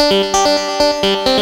Música